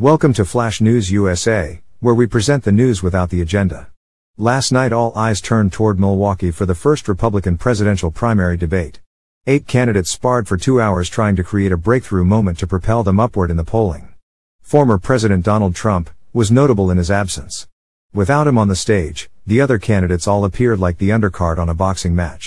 Welcome to Flash News USA, where we present the news without the agenda. Last night, all eyes turned toward Milwaukee for the first Republican presidential primary debate. Eight candidates sparred for two hours trying to create a breakthrough moment to propel them upward in the polling. Former President Donald Trump was notable in his absence. Without him on the stage, the other candidates all appeared like the undercard on a boxing match.